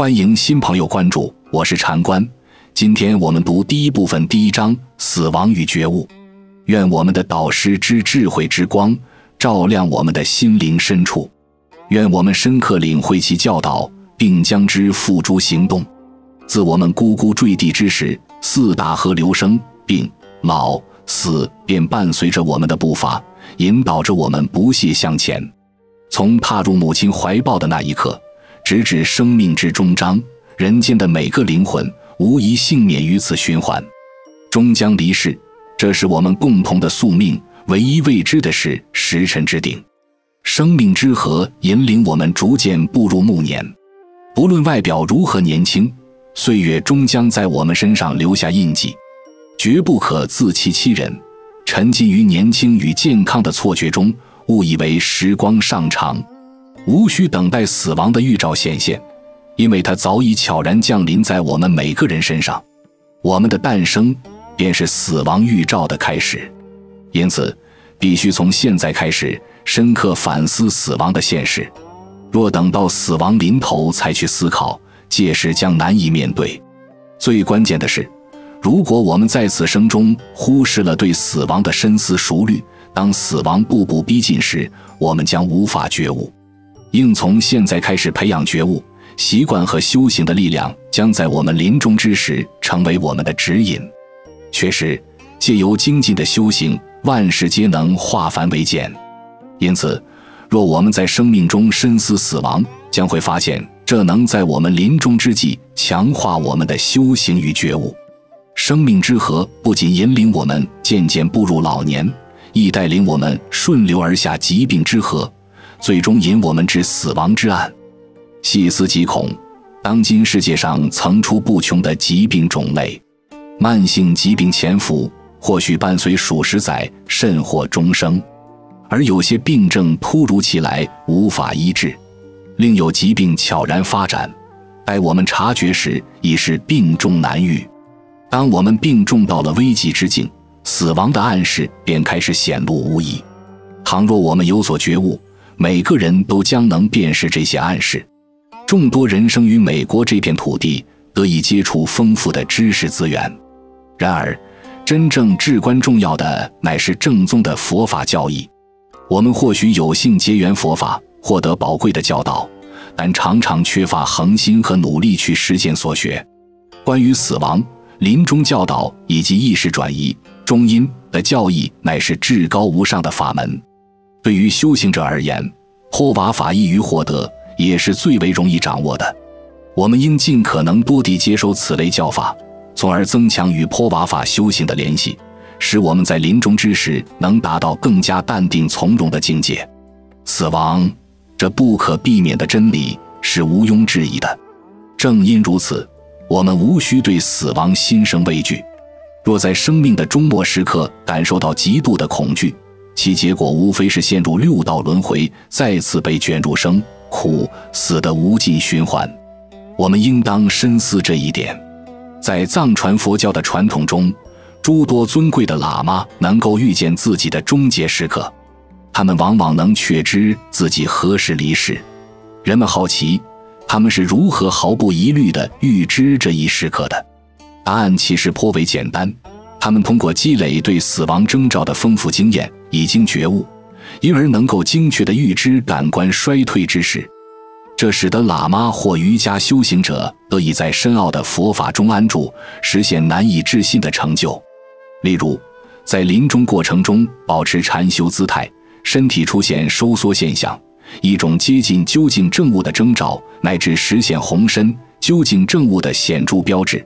欢迎新朋友关注，我是禅官。今天我们读第一部分第一章：死亡与觉悟。愿我们的导师之智慧之光照亮我们的心灵深处，愿我们深刻领会其教导，并将之付诸行动。自我们咕咕坠地之时，四大河流生、病、老、死便伴随着我们的步伐，引导着我们不懈向前。从踏入母亲怀抱的那一刻，直至生命之终章，人间的每个灵魂无一幸免于此循环，终将离世。这是我们共同的宿命，唯一未知的是时辰之定。生命之河引领我们逐渐步入暮年，不论外表如何年轻，岁月终将在我们身上留下印记。绝不可自欺欺人，沉浸于年轻与健康的错觉中，误以为时光尚长，无需等待死亡的预兆显现，因为它早已悄然降临在我们每个人身上。我们的诞生。便是死亡预兆的开始，因此必须从现在开始深刻反思死亡的现实。若等到死亡临头才去思考，届时将难以面对。最关键的是，如果我们在此生中忽视了对死亡的深思熟虑，当死亡步步逼近时，我们将无法觉悟。应从现在开始培养觉悟习惯和修行的力量，将在我们临终之时成为我们的指引。确实，借由精进的修行，万事皆能化繁为简。因此，若我们在生命中深思死亡，将会发现这能在我们临终之际强化我们的修行与觉悟。生命之河不仅引领我们渐渐步入老年，亦带领我们顺流而下疾病之河，最终引我们至死亡之岸。细思极恐，当今世界上层出不穷的疾病种类。慢性疾病潜伏，或许伴随数十载，甚或终生；而有些病症突如其来，无法医治；另有疾病悄然发展，待我们察觉时，已是病重难愈。当我们病重到了危急之境，死亡的暗示便开始显露无遗。倘若我们有所觉悟，每个人都将能辨识这些暗示。众多人生于美国这片土地，得以接触丰富的知识资源。然而，真正至关重要的乃是正宗的佛法教义。我们或许有幸结缘佛法，获得宝贵的教导，但常常缺乏恒心和努力去实践所学。关于死亡、临终教导以及意识转移、中阴的教义，乃是至高无上的法门。对于修行者而言，破瓦法易于获得，也是最为容易掌握的。我们应尽可能多地接收此类教法。从而增强与坡瓦法修行的联系，使我们在临终之时能达到更加淡定从容的境界。死亡这不可避免的真理是毋庸置疑的。正因如此，我们无需对死亡心生畏惧。若在生命的终末时刻感受到极度的恐惧，其结果无非是陷入六道轮回，再次被卷入生苦死的无尽循环。我们应当深思这一点。在藏传佛教的传统中，诸多尊贵的喇嘛能够预见自己的终结时刻，他们往往能确知自己何时离世。人们好奇，他们是如何毫不疑虑地预知这一时刻的？答案其实颇为简单：他们通过积累对死亡征兆的丰富经验，已经觉悟，因而能够精确地预知感官衰退之时。这使得喇嘛或瑜伽修行者得以在深奥的佛法中安住，实现难以置信的成就。例如，在临终过程中保持禅修姿态，身体出现收缩现象，一种接近究竟正悟的征兆，乃至实现红身究竟正悟的显著标志。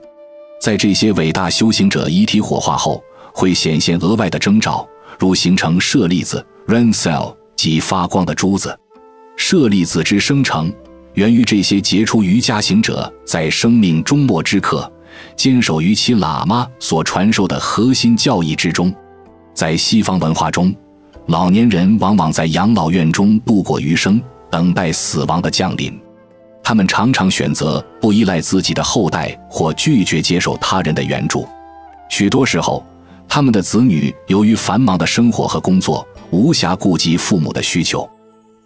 在这些伟大修行者遗体火化后，会显现额外的征兆，如形成舍利子 （rain cell） 及发光的珠子。舍利子之生成。源于这些杰出瑜伽行者在生命终末之刻，坚守于其喇嘛所传授的核心教义之中。在西方文化中，老年人往往在养老院中度过余生，等待死亡的降临。他们常常选择不依赖自己的后代，或拒绝接受他人的援助。许多时候，他们的子女由于繁忙的生活和工作，无暇顾及父母的需求。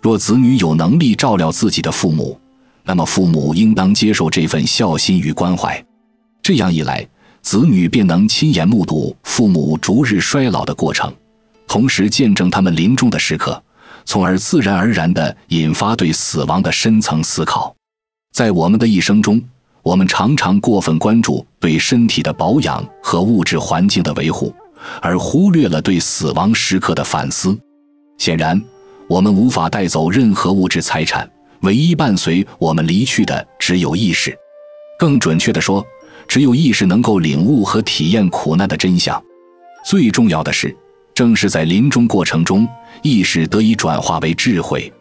若子女有能力照料自己的父母，那么父母应当接受这份孝心与关怀。这样一来，子女便能亲眼目睹父母逐日衰老的过程，同时见证他们临终的时刻，从而自然而然地引发对死亡的深层思考。在我们的一生中，我们常常过分关注对身体的保养和物质环境的维护，而忽略了对死亡时刻的反思。显然，我们无法带走任何物质财产，唯一伴随我们离去的只有意识。更准确地说，只有意识能够领悟和体验苦难的真相。最重要的是，正是在临终过程中，意识得以转化为智慧。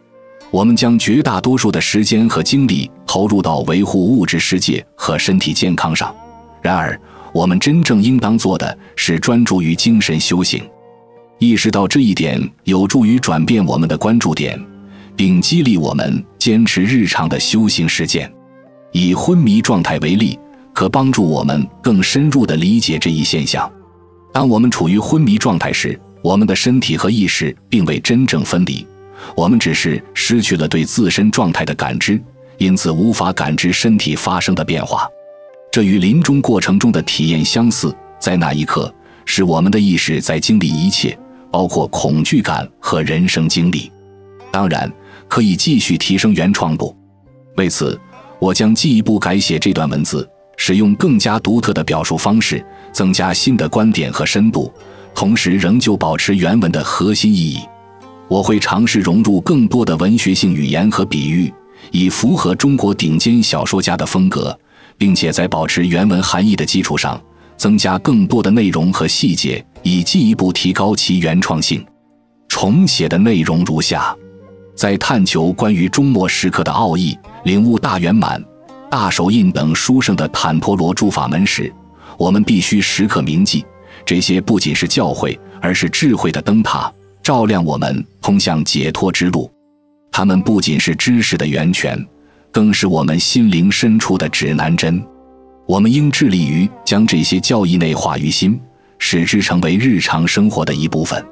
我们将绝大多数的时间和精力投入到维护物质世界和身体健康上，然而，我们真正应当做的是专注于精神修行。意识到这一点，有助于转变我们的关注点，并激励我们坚持日常的修行实践。以昏迷状态为例，可帮助我们更深入地理解这一现象。当我们处于昏迷状态时，我们的身体和意识并未真正分离。我们只是失去了对自身状态的感知，因此无法感知身体发生的变化。这与临终过程中的体验相似，在那一刻，是我们的意识在经历一切，包括恐惧感和人生经历。当然，可以继续提升原创度。为此，我将进一步改写这段文字，使用更加独特的表述方式，增加新的观点和深度，同时仍旧保持原文的核心意义。我会尝试融入更多的文学性语言和比喻，以符合中国顶尖小说家的风格，并且在保持原文含义的基础上，增加更多的内容和细节，以进一步提高其原创性。重写的内容如下：在探求关于终末时刻的奥义、领悟大圆满、大手印等书圣的坦陀罗诸法门时，我们必须时刻铭记，这些不仅是教诲，而是智慧的灯塔。照亮我们通向解脱之路，它们不仅是知识的源泉，更是我们心灵深处的指南针。我们应致力于将这些教义内化于心，使之成为日常生活的一部分。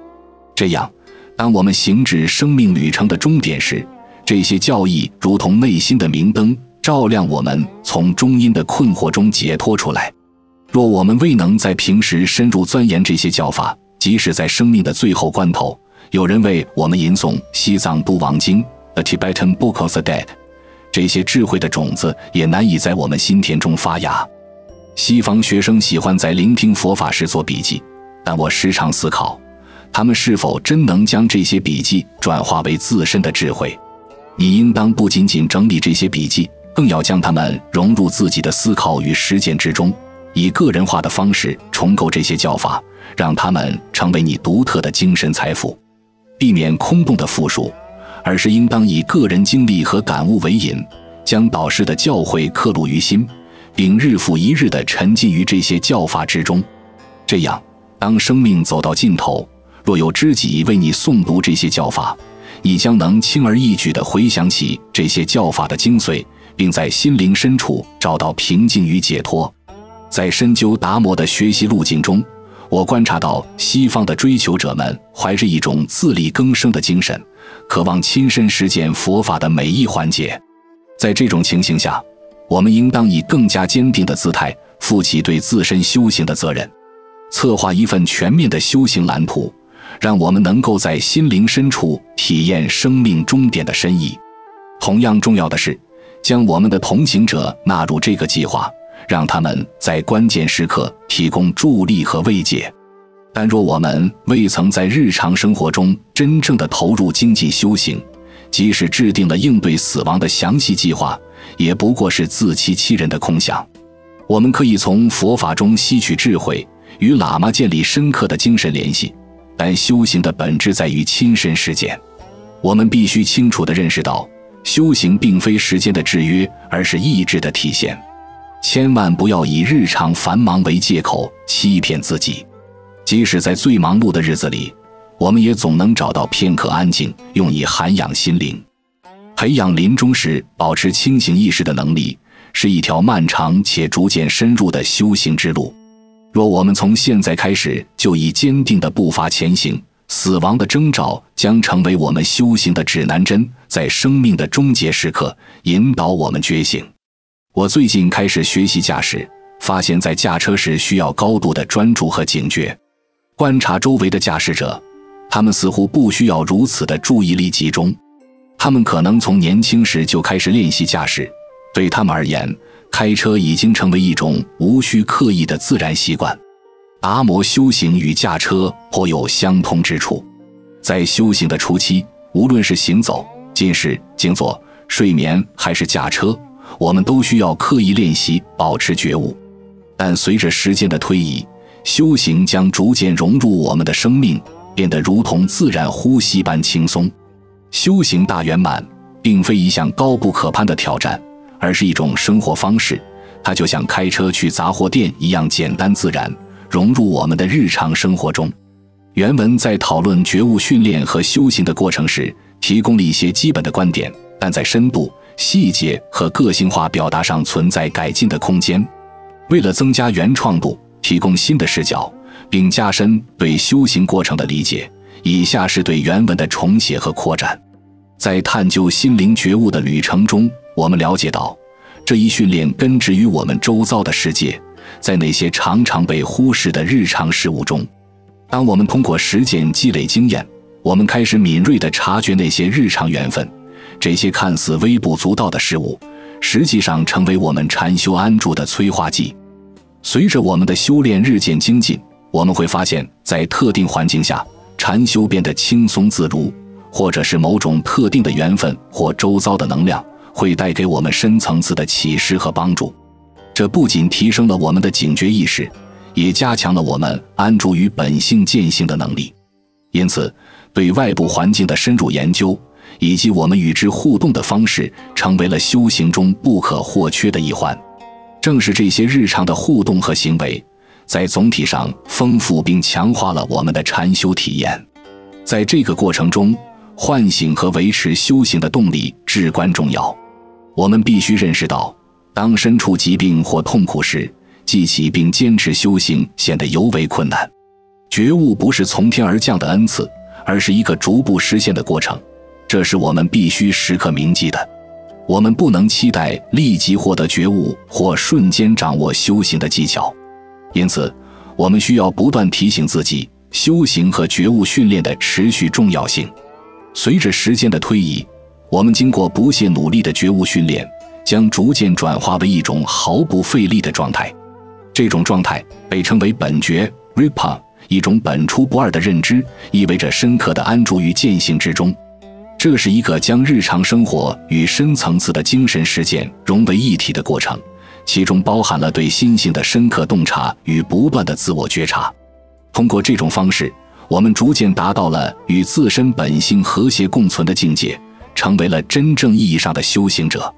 这样，当我们行至生命旅程的终点时，这些教义如同内心的明灯，照亮我们从中阴的困惑中解脱出来。若我们未能在平时深入钻研这些教法，即使在生命的最后关头，有人为我们吟诵《西藏度王经》（A Tibetan Book of the Dead），这些智慧的种子也难以在我们心田中发芽。西方学生喜欢在聆听佛法时做笔记，但我时常思考，他们是否真能将这些笔记转化为自身的智慧？你应当不仅仅整理这些笔记，更要将它们融入自己的思考与实践之中，以个人化的方式重构这些教法，让他们成为你独特的精神财富。避免空洞的复述，而是应当以个人经历和感悟为引，将导师的教诲刻录于心，并日复一日地沉浸于这些教法之中。这样，当生命走到尽头，若有知己为你诵读这些教法，你将能轻而易举地回想起这些教法的精髓，并在心灵深处找到平静与解脱。在深究达摩的学习路径中。我观察到西方的追求者们怀着一种自力更生的精神，渴望亲身实践佛法的每一环节。在这种情形下，我们应当以更加坚定的姿态负起对自身修行的责任，策划一份全面的修行蓝图，让我们能够在心灵深处体验生命终点的深意。同样重要的是，将我们的同行者纳入这个计划。让他们在关键时刻提供助力和慰藉，但若我们未曾在日常生活中真正的投入精进修行，即使制定了应对死亡的详细计划，也不过是自欺欺人的空想。我们可以从佛法中吸取智慧，与喇嘛建立深刻的精神联系，但修行的本质在于亲身实践。我们必须清楚地认识到，修行并非时间的制约，而是意志的体现。千万不要以日常繁忙为借口欺骗自己，即使在最忙碌的日子里，我们也总能找到片刻安静，用以涵养心灵。培养临终时保持清醒意识的能力，是一条漫长且逐渐深入的修行之路。若我们从现在开始就以坚定的步伐前行，死亡的征兆将成为我们修行的指南针，在生命的终结时刻引导我们觉醒。我最近开始学习驾驶，发现，在驾车时需要高度的专注和警觉。观察周围的驾驶者，他们似乎不需要如此的注意力集中。他们可能从年轻时就开始练习驾驶，对他们而言，开车已经成为一种无需刻意的自然习惯。达摩修行与驾车颇有相通之处。在修行的初期，无论是行走、进食、静坐、睡眠，还是驾车。我们都需要刻意练习保持觉悟，但随着时间的推移，修行将逐渐融入我们的生命，变得如同自然呼吸般轻松。修行大圆满，并非一项高不可攀的挑战，而是一种生活方式。它就像开车去杂货店一样简单自然，融入我们的日常生活中。原文在讨论觉悟训练和修行的过程时，提供了一些基本的观点，但在深度。细节和个性化表达上存在改进的空间。为了增加原创度，提供新的视角，并加深对修行过程的理解，以下是对原文的重写和扩展。在探究心灵觉悟的旅程中，我们了解到，这一训练根植于我们周遭的世界，在那些常常被忽视的日常事物中。当我们通过实践积累经验，我们开始敏锐地察觉那些日常缘分。这些看似微不足道的事物，实际上成为我们禅修安住的催化剂。随着我们的修炼日渐精进，我们会发现，在特定环境下，禅修变得轻松自如，或者是某种特定的缘分或周遭的能量，会带给我们深层次的启示和帮助。这不仅提升了我们的警觉意识，也加强了我们安住于本性见性的能力。因此，对外部环境的深入研究。以及我们与之互动的方式，成为了修行中不可或缺的一环。正是这些日常的互动和行为，在总体上丰富并强化了我们的禅修体验。在这个过程中，唤醒和维持修行的动力至关重要。我们必须认识到，当身处疾病或痛苦时，记起并坚持修行显得尤为困难。觉悟不是从天而降的恩赐，而是一个逐步实现的过程。这是我们必须时刻铭记的。我们不能期待立即获得觉悟或瞬间掌握修行的技巧，因此，我们需要不断提醒自己修行和觉悟训练的持续重要性。随着时间的推移，我们经过不懈努力的觉悟训练，将逐渐转化为一种毫不费力的状态。这种状态被称为本觉 （Ripa），一种本初不二的认知，意味着深刻的安住于见性之中。这是一个将日常生活与深层次的精神实践融为一体的过程，其中包含了对心性的深刻洞察与不断的自我觉察。通过这种方式，我们逐渐达到了与自身本性和谐共存的境界，成为了真正意义上的修行者。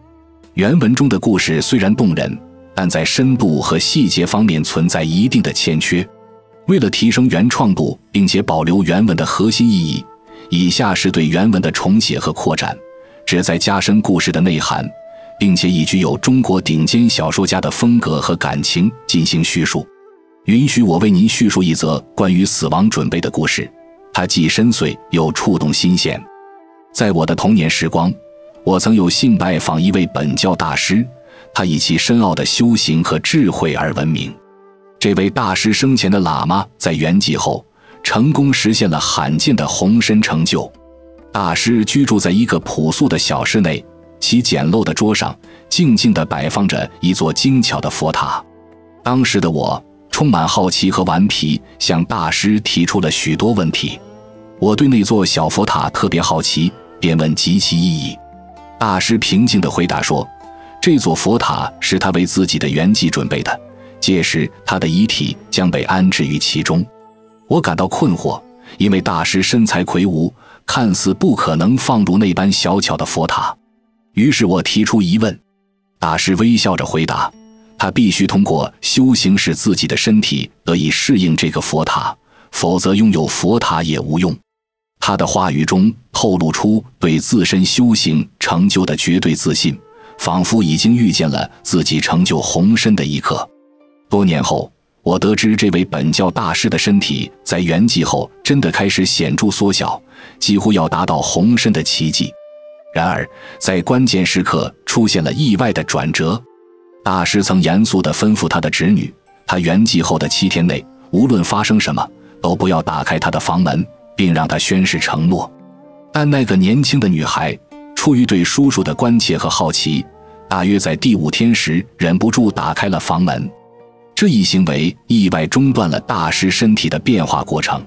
原文中的故事虽然动人，但在深度和细节方面存在一定的欠缺。为了提升原创度，并且保留原文的核心意义。以下是对原文的重写和扩展，旨在加深故事的内涵，并且以具有中国顶尖小说家的风格和感情进行叙述。允许我为您叙述一则关于死亡准备的故事，它既深邃又触动心弦。在我的童年时光，我曾有幸拜访一位本教大师，他以其深奥的修行和智慧而闻名。这位大师生前的喇嘛在圆寂后。成功实现了罕见的宏深成就。大师居住在一个朴素的小室内，其简陋的桌上静静地摆放着一座精巧的佛塔。当时的我充满好奇和顽皮，向大师提出了许多问题。我对那座小佛塔特别好奇，便问及其意义。大师平静地回答说：“这座佛塔是他为自己的圆寂准备的，届时他的遗体将被安置于其中。”我感到困惑，因为大师身材魁梧，看似不可能放入那般小巧的佛塔。于是我提出疑问，大师微笑着回答：“他必须通过修行使自己的身体得以适应这个佛塔，否则拥有佛塔也无用。”他的话语中透露出对自身修行成就的绝对自信，仿佛已经预见了自己成就宏深的一刻。多年后。我得知，这位本教大师的身体在圆寂后真的开始显著缩小，几乎要达到红身的奇迹。然而，在关键时刻出现了意外的转折。大师曾严肃地吩咐他的侄女，他圆寂后的七天内，无论发生什么，都不要打开他的房门，并让他宣誓承诺。但那个年轻的女孩，出于对叔叔的关切和好奇，大约在第五天时忍不住打开了房门。这一行为意外中断了大师身体的变化过程。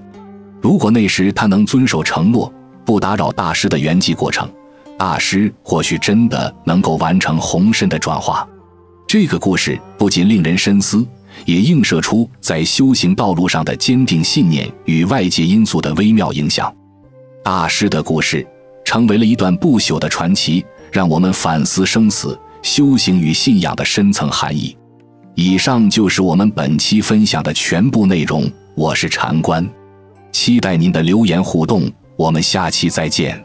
如果那时他能遵守承诺，不打扰大师的圆寂过程，大师或许真的能够完成红身的转化。这个故事不仅令人深思，也映射出在修行道路上的坚定信念与外界因素的微妙影响。大师的故事成为了一段不朽的传奇，让我们反思生死、修行与信仰的深层含义。以上就是我们本期分享的全部内容。我是禅官，期待您的留言互动。我们下期再见。